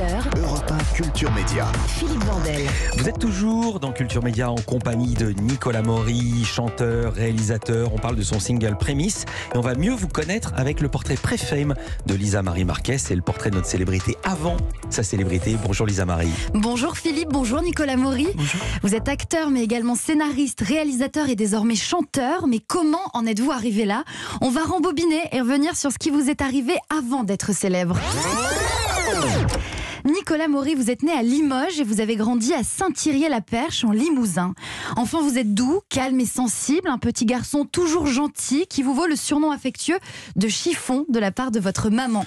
11h. Europe 1 Culture Média. Philippe Vandel. Vous êtes toujours dans Culture Média en compagnie de Nicolas Maury, chanteur, réalisateur. On parle de son single Prémisse et on va mieux vous connaître avec le portrait pré-fame de Lisa Marie Marquez. C'est le portrait de notre célébrité avant sa célébrité. Bonjour Lisa Marie. Bonjour Philippe, bonjour Nicolas Maury. Vous êtes acteur mais également scénariste, réalisateur et désormais chanteur. Mais comment en êtes-vous arrivé là? On va rembobiner et revenir sur ce qui vous est arrivé avant d'être célèbre. Nicolas Maury, vous êtes né à Limoges et vous avez grandi à Saint-Thirier-la-Perche en Limousin. Enfant, vous êtes doux, calme et sensible, un petit garçon toujours gentil qui vous vaut le surnom affectueux de chiffon de la part de votre maman.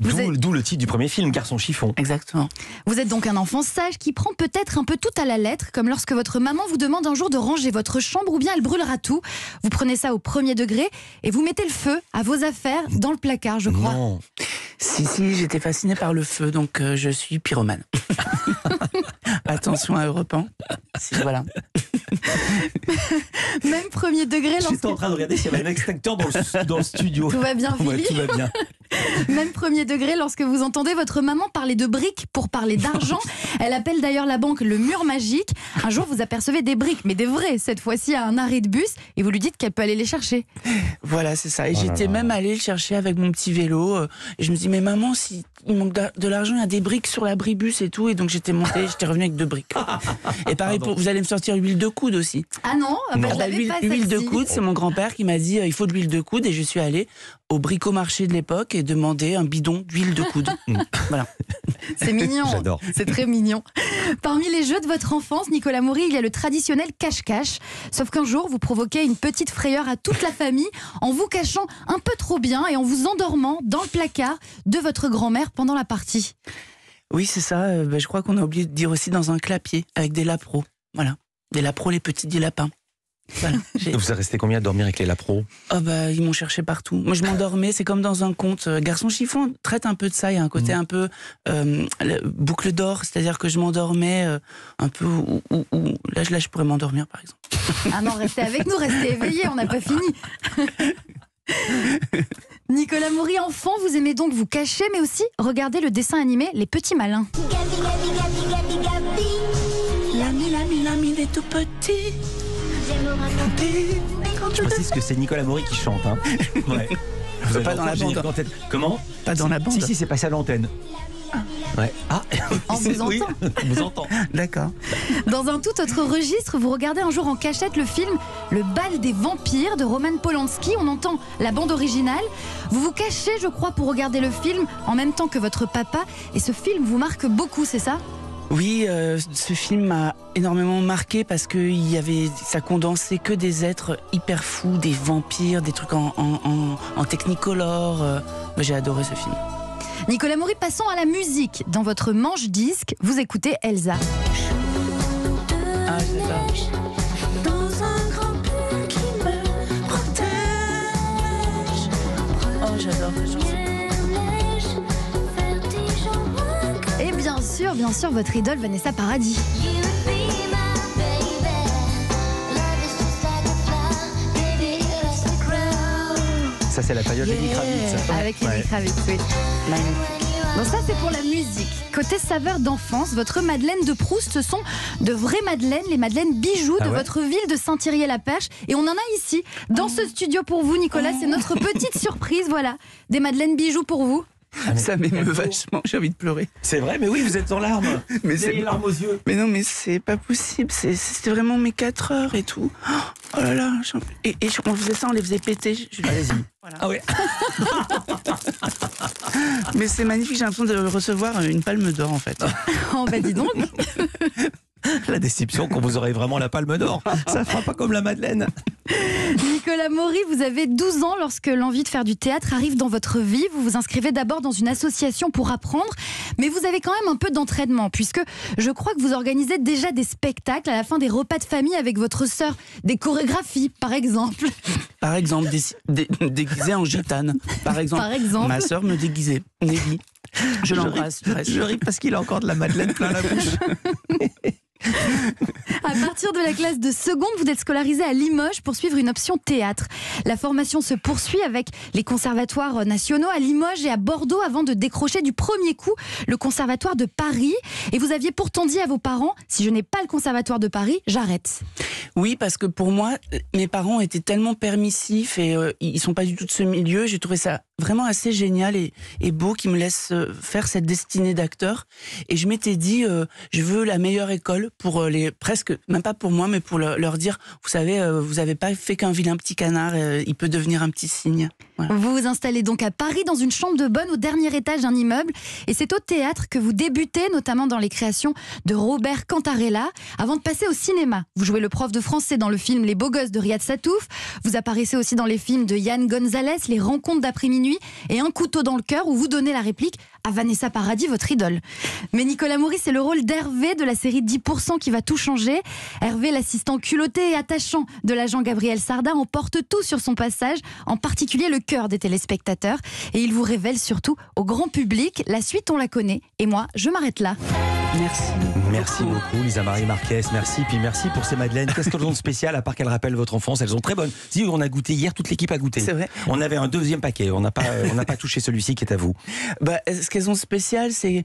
Vous D'où êtes- d'où le titre du premier film, Garçon chiffon. Exactement. Vous êtes donc un enfant sage qui prend peut-être un peu tout à la lettre, comme lorsque votre maman vous demande un jour de ranger votre chambre ou bien elle brûlera tout. Vous prenez ça au premier degré et vous mettez le feu à vos affaires dans le placard, je crois. Non. Si, si, j'étais fasciné par le feu, donc euh, je suis pyromane. Attention à Europe 1. Si, voilà. Même premier degré. J'étais en train de regarder s'il y avait un extincteur dans le, dans le studio. Tout va bien, Ouais, Philippe tout va bien. Même premier degré lorsque vous entendez votre maman parler de briques pour parler d'argent. Elle appelle d'ailleurs la banque le mur magique. Un jour, vous apercevez des briques, mais des vraies, cette fois-ci à un arrêt de bus, et vous lui dites qu'elle peut aller les chercher. Voilà, c'est ça. Et Oh j'étais même allée le chercher avec mon petit vélo. euh, et je me dis, mais maman, si il manque de l'argent, il y a des briques sur l'abribus et tout. Et donc j'étais montée, j'étais revenue avec deux briques. Et pareil, pour, vous allez me sortir l'huile de coude aussi. Ah non, ah bah, Non. l'huile de coude, c'est mon grand-père qui m'a dit, euh, il faut de l'huile de coude. Et je suis allée au bricomarché de l'époque et demander un bidon d'huile de coude. voilà. C'est mignon. J'adore. C'est très mignon. Parmi les jeux de votre enfance, Nicolas Maury, il y a le traditionnel cache-cache. Sauf qu'un jour, vous provoquez une petite frayeur à toute la famille en vous cachant un peu trop bien et en vous endormant dans le placard de votre grand-mère pendant la partie. Oui, c'est ça. euh, bah, je crois qu'on a oublié de dire aussi dans un clapier avec des lapros. Voilà. Des lapros, les petits des lapins. Voilà. Vous êtes resté combien à dormir avec les lapros Oh bah, ils m'ont cherché partout. Moi, je m'endormais, c'est comme dans un conte. Euh, Garçon chiffon traite un peu de ça. Il y a un côté Mhm. un peu euh, le- boucle d'or, c'est-à-dire que je m'endormais euh, un peu. Où, où- où- là, je- là, je pourrais m'endormir, par exemple. Ah non, restez avec nous, restez éveillés, on n'a pas fini. Nicolas Maury, enfant, vous aimez donc vous cacher, mais aussi regarder le dessin animé Les Petits Malins. L'ami, l'ami, l'ami, il est tout petit. Je précise que c'est Nicolas Maury qui chante. Hein. Ouais. Vous Pas dans la bande. Comment Pas dans la bande. Si, si, c'est passé à l'antenne. Ouais. Ah, On vous oui, entend. on vous entend. D'accord. Dans un tout autre registre, vous regardez un jour en cachette le film Le bal des vampires de Roman Polanski. On entend la bande originale. Vous vous cachez, je crois, pour regarder le film en même temps que votre papa. Et ce film vous marque beaucoup, c'est ça? Oui, euh, ce film m'a énormément marqué parce que il y avait, ça condensait que des êtres hyper fous, des vampires, des trucs en, en, en, en technicolor. euh. J'ai adoré ce film. Nicolas Maury, passons à la musique. Dans votre manche disque, vous écoutez Elsa. Ah, c'est sûr, bien sûr, votre idole Vanessa Paradis. Ça, c'est la période Lenny Kravitz. Avec Lenny Ouais. Kravitz, oui. Magnifique. Bon, ça, c'est pour la musique. Côté saveur d'enfance, votre Madeleine de Proust, ce sont de vraies Madeleines, les Madeleines bijoux Ah de ouais votre ville de Saint-Thierry-la-Perche. Et on en a ici, dans ce studio pour vous, Nicolas. C'est notre petite surprise, voilà. Des Madeleines bijoux pour vous. Ça m'émeut vachement, j'ai envie de pleurer. C'est vrai, mais oui, vous êtes en larmes. Mais Vous avez les larmes aux yeux. Mais non, mais c'est pas possible. C'est- C'était vraiment mes 4 heures et tout. Oh là là. j'en- Et, et on faisait ça, on les faisait péter. Je- Allez-y. Voilà. Ah ouais. Mais c'est magnifique, j'ai l'impression de recevoir une palme d'or en fait. Oh, bah dis donc. La déception qu'on vous aurait vraiment la palme d'or. Ça fera pas comme la Madeleine. Nicolas Maury, vous avez 12 ans lorsque l'envie de faire du théâtre arrive dans votre vie. Vous vous inscrivez d'abord dans une association pour apprendre, mais vous avez quand même un peu d'entraînement, puisque je crois que vous organisez déjà des spectacles à la fin des repas de famille avec votre sœur, des chorégraphies par exemple. Par exemple, dé- dé- déguisée en gitane. Par exemple, Par exemple. ma sœur me déguisait. Nelly. Je l'embrasse. je. Je ris parce qu'il a encore de la Madeleine plein la bouche. À partir de la classe de seconde, vous êtes scolarisé à Limoges pour suivre une option théâtre. La formation se poursuit avec les conservatoires nationaux à Limoges et à Bordeaux avant de décrocher du premier coup le conservatoire de Paris. Et vous aviez pourtant dit à vos parents, si je n'ai pas le conservatoire de Paris, j'arrête. Oui, parce que pour moi, mes parents étaient tellement permissifs et euh, ils sont pas du tout de ce milieu. J'ai trouvé ça vraiment assez génial et, beau qu'ils me laissent euh, faire cette destinée d'acteur. Et je m'étais dit, euh, je veux la meilleure école pour euh, les presque, même pas pour moi, mais pour le- leur dire, vous savez, euh, vous avez pas fait qu'un vilain petit canard, euh, il peut devenir un petit cygne. Vous vous installez donc à Paris dans une chambre de bonne au dernier étage d'un immeuble et c'est au théâtre que vous débutez, notamment dans les créations de Robert Cantarella, avant de passer au cinéma. Vous jouez le prof de français dans le film Les Beaux Gosses de Riyad Satouf, vous apparaissez aussi dans les films de Yann Gonzalez, Les Rencontres d'après-minuit et Un couteau dans le cœur où vous donnez la réplique Vanessa Paradis, votre idole. Mais Nicolas Maurice, c'est le rôle d'Hervé de la série 10% qui va tout changer. Hervé, l'assistant culotté et attachant de l'agent Gabriel Sarda, emporte tout sur son passage, en particulier le cœur des téléspectateurs. Et il vous révèle surtout au grand public. La suite, on la connaît. Et moi, je m'arrête là. Merci. Merci beaucoup, Lisa Marie Marquez. Merci. Puis merci pour ces madeleines. Qu'est-ce qu'elles ont de spécial, à part qu'elles rappellent votre enfance? Elles sont très bonnes. Si, on a goûté hier, toute l'équipe a goûté. C'est vrai. On avait un deuxième paquet. On n'a pas, on n'a pas touché celui-ci qui est à vous. Bah, ce qu'elles ont de spécial, c'est,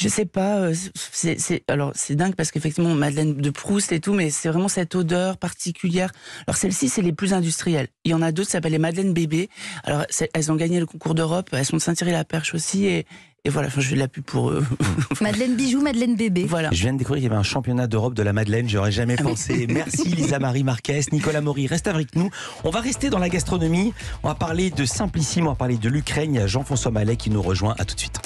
je sais pas, euh, c'est, c'est- alors c'est dingue parce qu'effectivement Madeleine de Proust et tout, mais c'est vraiment cette odeur particulière. Alors celle-ci, c'est les plus industrielles. Il y en a d'autres, qui s'appellent les Madeleine bébé. Alors elles ont gagné le concours d'Europe, elles sont de Saint-Thierry-la-Perche aussi, et, et voilà. Enfin, je fais de la pub pour eux. Madeleine Bijou, Madeleine Bébé. voilà. Je viens de découvrir qu'il y avait un championnat d'Europe de la Madeleine. J'aurais jamais Ah pensé. Merci, Lisa Marie Marquez. Nicolas Maury, reste avec nous. On va rester dans la gastronomie. On va parler de Simplissime. On va parler de l'Ukraine. Il y a Jean-François Mallet qui nous rejoint. À tout de suite.